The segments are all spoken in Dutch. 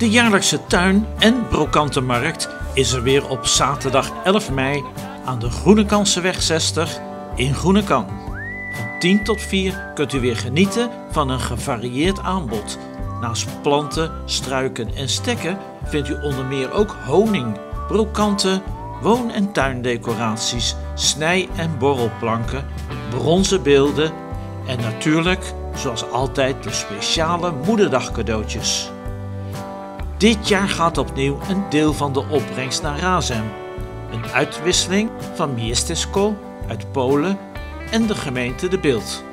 De jaarlijkse tuin- en brokantenmarkt is er weer op zaterdag 11 mei aan de Groenekanseweg 60 in Groenekan. Van 10 tot 4 kunt u weer genieten van een gevarieerd aanbod. Naast planten, struiken en stekken vindt u onder meer ook honing, brokanten, woon- en tuindecoraties, snij- en borrelplanken, bronzen beelden en natuurlijk, zoals altijd, de speciale moederdag cadeautjes. Dit jaar gaat opnieuw een deel van de opbrengst naar Razem. Een uitwisseling van Miestesko uit Polen en de gemeente De Beeld.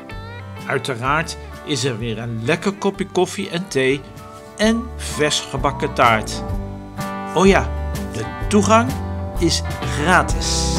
Uiteraard is er weer een lekker kopje koffie en thee en vers gebakken taart. Oh ja, de toegang is gratis.